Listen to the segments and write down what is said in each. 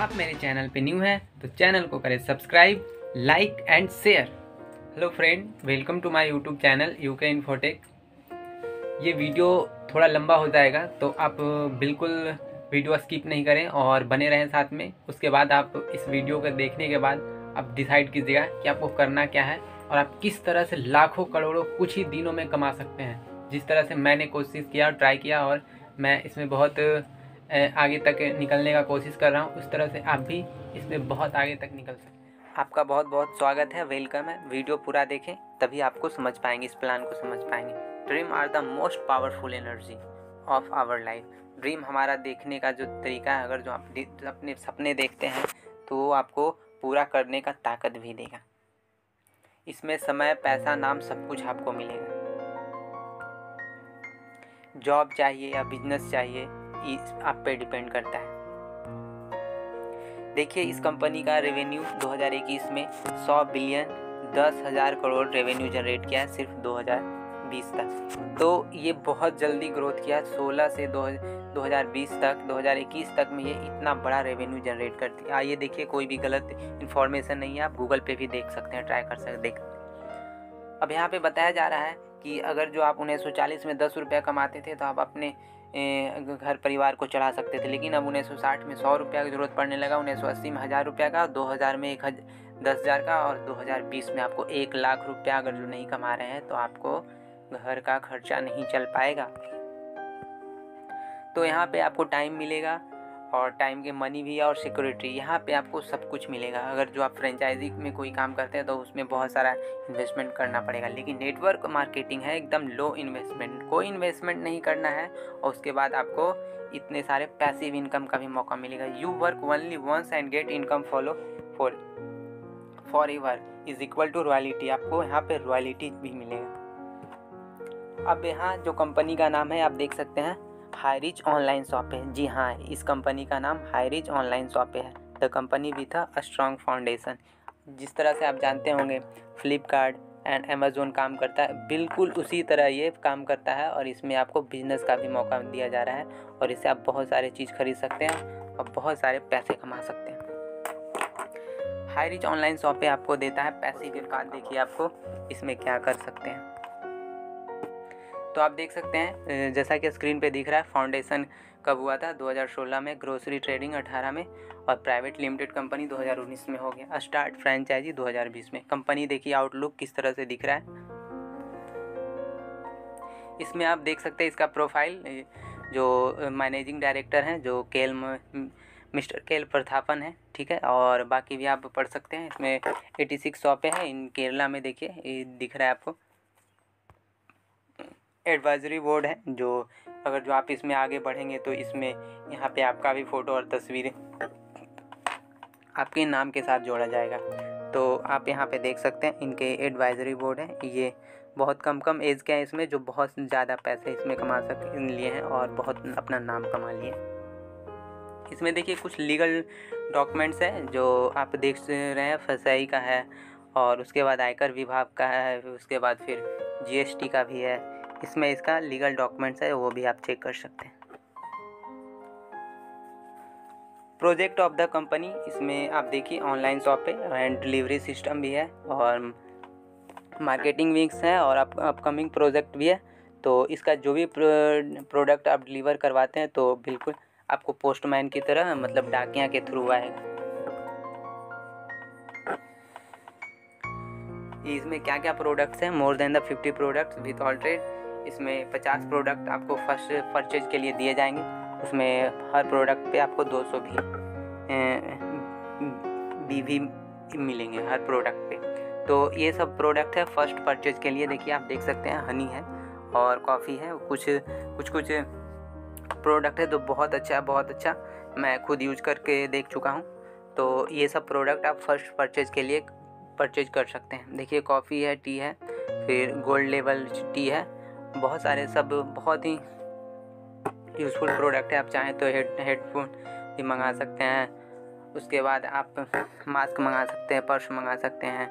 आप मेरे चैनल पे न्यू हैं तो चैनल को करें subscribe, like and share. Hello friend, welcome to my YouTube channel you UK infotech. ये वीडियो थोड़ा लंबा हो जाएगा तो आप बिल्कुल वीडियो स्किप नहीं करें और बने रहें साथ में। उसके बाद आप इस वीडियो को देखने के बाद आप डिसाइड कीजिएगा कि आपको करना क्या है और आप किस तरह से लाखों करोड़ों कुछ ही दिनों में कमा सकते हैं। जिस तरह से मैंने कोशिश किया ट्राई किया और मैं इसमें बहुत आगे तक निकलने का कोशिश कर रहा हूँ। उस तरह से आप भी इसमें बहुत आगे तक निकल सकते आपका बहुत बहुत स्वागत है। वेलकम है। वीडियो पूरा देखें, तभी आपको समझ पाएँगे, इस प्लान को समझ पाएँगे। Dream are the most powerful energy of our life dream हमारा देखने का जो तरीका है, अगर जो आप अपने सपने देखते हैं तो वो आपको पूरा करने का ताकत भी देगा। इसमें समय, पैसा, नाम सब कुछ आपको मिलेगा। जॉब चाहिए या बिज़नेस चाहिए आप पे डिपेंड करता है। देखिए, इस कंपनी का रेवेन्यू 2021 में 100 बिलियन दस हज़ार करोड़ रेवेन्यू जनरेट किया है, सिर्फ़ 2020 तक। तो ये बहुत जल्दी ग्रोथ किया 16 से 2020 तक 2021 तक में ये इतना बड़ा रेवेन्यू जनरेट करती है आइए देखिए, कोई भी गलत इन्फॉर्मेशन नहीं है। आप गूगल पे भी देख सकते हैं ट्राई कर सकते देख। अब यहाँ पे बताया जा रहा है कि अगर जो आप उन्नीस सौ चालीस में दस रुपया कमाते थे तो आप अपने घर परिवार को चला सकते थे, लेकिन अब उन्नीस सौ साठ में सौ रुपया की ज़रूरत पड़ने लगा उन्नीस सौ अस्सी में हज़ार रुपया का, दो हज़ार में एक दस हज़ार का और 2020 में आपको एक लाख रुपया अगर जो नहीं कमा रहे हैं तो आपको घर का खर्चा नहीं चल पाएगा। तो यहाँ पे आपको टाइम मिलेगा। और टाइम के मनी भी और सिक्योरिटी यहाँ पे आपको सब कुछ मिलेगा। अगर जो आप फ्रेंचाइजी में कोई काम करते हैं तो उसमें बहुत सारा इन्वेस्टमेंट करना पड़ेगा। लेकिन नेटवर्क मार्केटिंग है एकदम लो इन्वेस्टमेंट कोई इन्वेस्टमेंट नहीं करना है और उसके बाद आपको इतने सारे पैसिव इनकम का भी मौका मिलेगा। You work only once and get income follow for forever is equal to royalty आपको यहाँ पे रॉयलिटी भी मिलेगा। अब यहाँ जो कंपनी का नाम है, आप देख सकते हैं। हाईरिच ऑनलाइन शॉप है। जी हाँ इस कंपनी का नाम हाईरिच ऑनलाइन शॉप है। The company with a strong foundation. जिस तरह से आप जानते होंगे, फ्लिपकार्ट एंड अमेज़ोन काम करता है। बिल्कुल उसी तरह ये काम करता है और इसमें आपको बिज़नेस का भी मौका दिया जा रहा है और इससे आप बहुत सारे चीज़ खरीद सकते हैं और बहुत सारे पैसे कमा सकते हैं। हाई रिच ऑनलाइन शॉप पे आपको देता है पैसे के बाद देखिए आपको इसमें क्या कर सकते हैं। तो आप देख सकते हैं जैसा कि स्क्रीन पे दिख रहा है फाउंडेशन कब हुआ था? 2016 में ग्रोसरी ट्रेडिंग 18 में और प्राइवेट लिमिटेड कंपनी 2019 में हो गया। स्टार्ट फ्रेंचाइजी 2020 में। कंपनी देखिए आउटलुक किस तरह से दिख रहा है। इसमें आप देख सकते हैं, इसका प्रोफ़ाइल जो मैनेजिंग डायरेक्टर हैं, जो केल मिस्टर केल प्रथापन है, ठीक है? और बाकी भी आप पढ़ सकते हैं, इसमें 86 शॉपें हैं, इन केरला में देखिए दिख रहा है आपको। एडवाइजरी बोर्ड है, जो अगर जो आप इसमें आगे बढ़ेंगे तो इसमें यहाँ पे आपका भी फ़ोटो और तस्वीरें आपके नाम के साथ जोड़ा जाएगा। तो आप यहाँ पे देख सकते हैं, इनके एडवाइजरी बोर्ड है। ये बहुत कम कम एज के हैं इसमें, जो बहुत ज़्यादा पैसे इसमें कमा सक, लिए हैं और बहुत अपना नाम कमा लिए इसमें देखिए कुछ लीगल डॉक्यूमेंट्स हैं, जो आप देख रहे हैं, फसाई का है और उसके बाद आयकर विभाग का है, उसके बाद फिर जीएसटी का भी है। इसमें इसका लीगल डॉक्यूमेंट्स है, वो भी आप चेक कर सकते हैं। प्रोजेक्ट ऑफ़ द कंपनी इसमें आप देखिए ऑनलाइन शॉप है एंड डिलीवरी सिस्टम भी है और मार्केटिंग विंग्स है और आप अपकमिंग प्रोजेक्ट भी है। तो इसका जो भी प्रोडक्ट आप डिलीवर करवाते हैं तो बिल्कुल आपको पोस्टमैन की तरह मतलब डाकिया के थ्रू आएगा। इसमें क्या क्या प्रोडक्ट्स हैं? More than the fifty products with all trade इसमें पचास प्रोडक्ट आपको फ़र्स्ट परचेज के लिए दिए जाएँगे। उसमें हर प्रोडक्ट पे आपको 200 भी बी भी मिलेंगे हर प्रोडक्ट पे। तो ये सब प्रोडक्ट है फ़र्स्ट परचेज के लिए। देखिए, आप देख सकते हैं हनी है और कॉफ़ी है। कुछ कुछ कुछ प्रोडक्ट है तो बहुत अच्छा बहुत अच्छा मैं खुद यूज़ करके देख चुका हूँ। तो ये सब प्रोडक्ट आप फ़र्स्ट परचेज के लिए परचेज कर सकते हैं। देखिए कॉफ़ी है टी है, फिर गोल्ड लेवल टी है। बहुत सारे सब बहुत ही यूज़फुल प्रोडक्ट है। आप चाहें तो हेड हेडफोन भी मंगा सकते हैं। उसके बाद आप मास्क मंगा सकते हैं पर्स मंगा सकते हैं।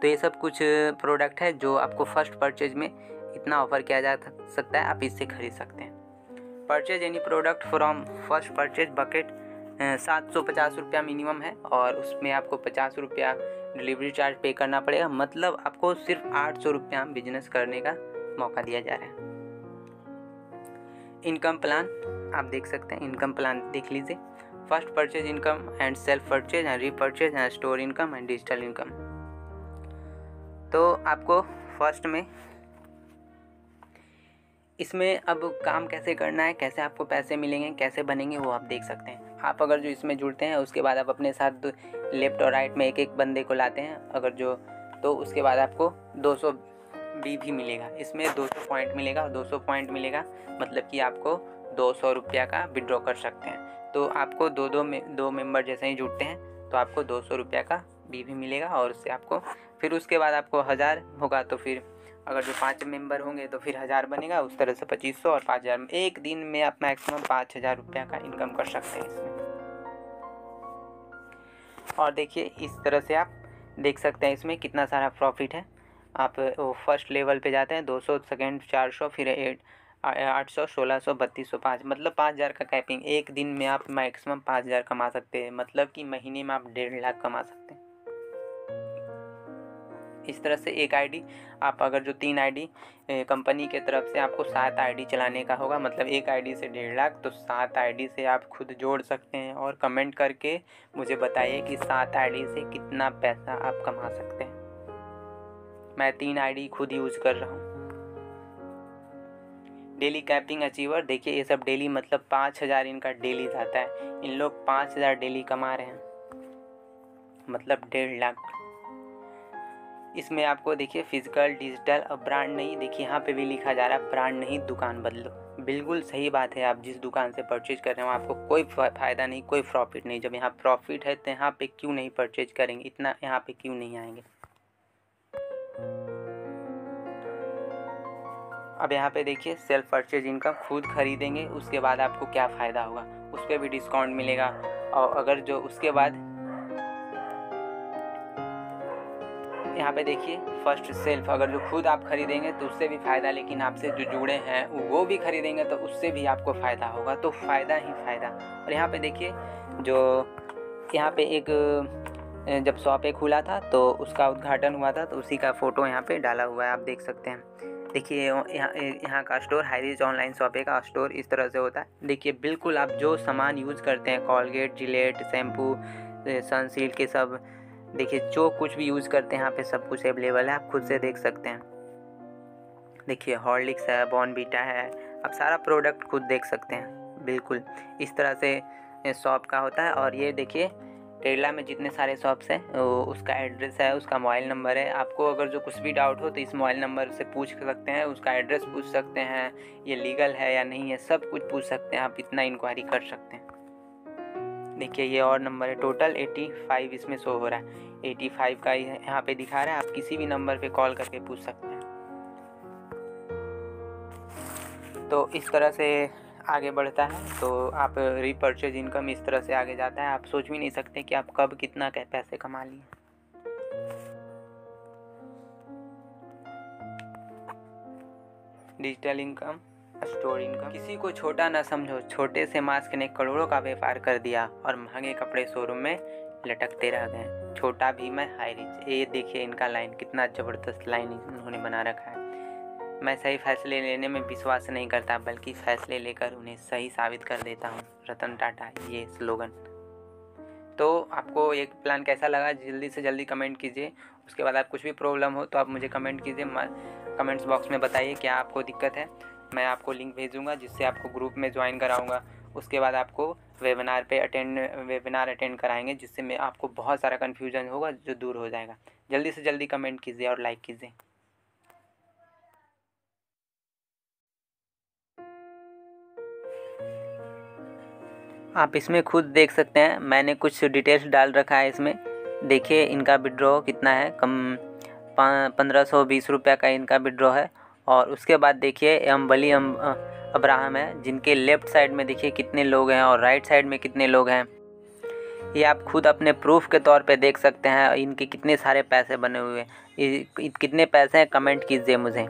तो ये सब कुछ प्रोडक्ट है जो आपको फ़र्स्ट परचेज में इतना ऑफ़र किया जा सकता है, आप इससे ख़रीद सकते हैं। Purchase any product from first purchase bucket सात सौ पचास रुपया मिनिमम है और उसमें आपको पचास रुपया डिलीवरी चार्ज पे करना पड़ेगा। मतलब आपको सिर्फ़ आठ सौ रुपया बिज़नेस करने का मौका दिया जा रहा है। इनकम प्लान आप देख सकते हैं इनकम प्लान देख लीजिए। First purchase income and self purchase and repurchase and store income and digital income तो आपको फ़र्स्ट में इसमें अब काम कैसे करना है, कैसे आपको पैसे मिलेंगे, कैसे बनेंगे वो आप देख सकते हैं। आप अगर जो इसमें जुड़ते हैं, उसके बाद आप अपने साथ लेफ़्ट और राइट में एक एक बंदे को लाते हैं, अगर जो तो उसके बाद आपको 200 बी भी मिलेगा। इसमें 200 पॉइंट मिलेगा और 200 पॉइंट मिलेगा मतलब कि आपको दो सौ रुपया का विड्रॉ कर सकते हैं। तो आपको दो दो में, दो मेंबर जैसे ही जुड़ते हैं तो आपको दो सौ रुपया का बी भी मिलेगा और उससे आपको, फिर उसके बाद आपको हज़ार होगा तो फिर अगर जो पाँच मेंबर होंगे तो फिर हज़ार बनेगा, उस तरह से पच्चीस सौ और पाँच हज़ार एक दिन में आप मैक्सिमम पाँच हज़ार रुपया का इनकम कर सकते हैं इसमें। और देखिए, इस तरह से आप देख सकते हैं इसमें कितना सारा प्रॉफिट है। आप फ़र्स्ट लेवल पे जाते हैं, दो सौ सेकेंड चार सौ, फिर एट आठ सौ, सोलह सौ, बत्तीस सौ, पाँच मतलब पाँच हज़ार का कैपिंग एक दिन में आप मैक्सिमम पाँच हज़ार कमा सकते हैं मतलब कि महीने में आप डेढ़ लाख कमा सकते हैं। इस तरह से एक आईडी आप अगर जो तीन आईडी कंपनी के तरफ़ से आपको सात आईडी चलाने का होगा मतलब एक आईडी से डेढ़ लाख तो सात आईडी से आप खुद जोड़ सकते हैं और कमेंट करके मुझे बताइए कि सात आईडी से कितना पैसा आप कमा सकते हैं। मैं तीन आईडी खुद यूज़ कर रहा हूँ। डेली कैपिंग अचीवर देखिए ये सब डेली मतलब पाँच हज़ार इनका डेली जाता है। इन लोग पाँच हज़ार डेली कमा रहे हैं। मतलब डेढ़ लाख। इसमें आपको देखिए फ़िज़िकल डिजिटल और ब्रांड नहीं, देखिए यहाँ पे भी लिखा जा रहा है ब्रांड नहीं, दुकान बदलो। बिल्कुल सही बात है, आप जिस दुकान से परचेज कर रहे हो, आपको कोई फ़ायदा नहीं, कोई प्रॉफिट नहीं। जब यहाँ प्रॉफिट है तो यहाँ पे क्यों नहीं परचेज करेंगे? इतना यहाँ पे क्यों नहीं आएँगे? अब यहाँ पे देखिए सेल्फ परचेज इनकम खुद खरीदेंगे, उसके बाद आपको क्या फ़ायदा होगा? उस पर भी डिस्काउंट मिलेगा। और अगर जो, उसके बाद यहाँ पे देखिए फ़र्स्ट सेल्फ अगर जो खुद आप खरीदेंगे तो उससे भी फ़ायदा, लेकिन आपसे जो जुड़े हैं, वो भी खरीदेंगे तो उससे भी आपको फ़ायदा होगा। तो फ़ायदा ही फ़ायदा। और यहाँ पे देखिए, जो यहाँ पे एक जब शॉप खुला था तो उसका उद्घाटन हुआ था तो उसी का फ़ोटो यहाँ पे डाला हुआ है, आप देख सकते हैं। देखिए यहाँ यहाँ का स्टोर हाईरिज ऑनलाइन शॉपिंग का स्टोर इस तरह से होता है। देखिए, बिल्कुल आप जो सामान यूज़ करते हैं कॉलगेट जिलेट शैम्पू सनसिल्क के सब देखिए, जो कुछ भी यूज़ करते हैं, यहाँ पे सब कुछ अवेलेबल है, आप खुद से देख सकते हैं। देखिए हॉर्लिक्स है बॉर्नबीटा है, आप सारा प्रोडक्ट खुद देख सकते हैं, बिल्कुल। इस तरह से शॉप का होता है, और ये देखिए केरला में जितने सारे शॉप्स हैं उसका एड्रेस है, उसका मोबाइल नंबर है। आपको अगर जो कुछ भी डाउट हो तो इस मोबाइल नंबर से पूछ सकते हैं, उसका एड्रेस पूछ सकते हैं, ये लीगल है या नहीं है, सब कुछ पूछ सकते हैं, आप इतना इंक्वायरी कर सकते हैं। देखिए, ये और नंबर है टोटल 85 इसमें शो हो रहा है। 85 का यहाँ पे दिखा रहा है, आप किसी भी नंबर पे कॉल करके पूछ सकते हैं। तो इस तरह से आगे बढ़ता है तो आप रिपर्चेज इनकम इस तरह से आगे जाता है। आप सोच भी नहीं सकते कि आप कब कितना पैसे कमा लिए। डिजिटल इनकम स्टोर इनकम किसी को छोटा न समझो, छोटे से मास्क ने करोड़ों का व्यापार कर दिया और महँगे कपड़े शोरूम में लटकते रह गए। छोटा भी मैं हाई रिच ये देखिए इनका लाइन कितना ज़बरदस्त लाइन उन्होंने बना रखा है। मैं सही फैसले लेने में विश्वास नहीं करता, बल्कि फैसले लेकर उन्हें सही साबित कर देता हूँ। रतन टाटा, ये स्लोगन तो आपको एक प्लान कैसा लगा? जल्दी से जल्दी कमेंट कीजिए। उसके बाद आप कुछ भी प्रॉब्लम हो तो आप मुझे कमेंट कीजिए। कमेंट्स बॉक्स में बताइए क्या आपको दिक्कत है। मैं आपको लिंक भेजूँगा, जिससे आपको ग्रुप में ज्वाइन कराऊँगा। उसके बाद आपको वेबिनार पे अटेंड वेबिनार अटेंड कराएँगे, जिससे मैं आपको बहुत सारा कन्फ्यूज़न होगा, जो दूर हो जाएगा। जल्दी से जल्दी कमेंट कीजिए और लाइक कीजिए। आप इसमें खुद देख सकते हैं, मैंने कुछ डिटेल्स डाल रखा है इसमें। देखिए, इनका विड्रॉ कितना है। कम पंद्रह सौ बीस रुपये का इनका विड्रॉ है। और उसके बाद देखिए, एम बली अम अब्राहम है, जिनके लेफ़्ट साइड में देखिए कितने लोग हैं और राइट साइड में कितने लोग हैं। ये आप खुद अपने प्रूफ के तौर पे देख सकते हैं, इनके कितने सारे पैसे बने हुए हैं। कितने पैसे हैं, कमेंट कीजिए मुझे।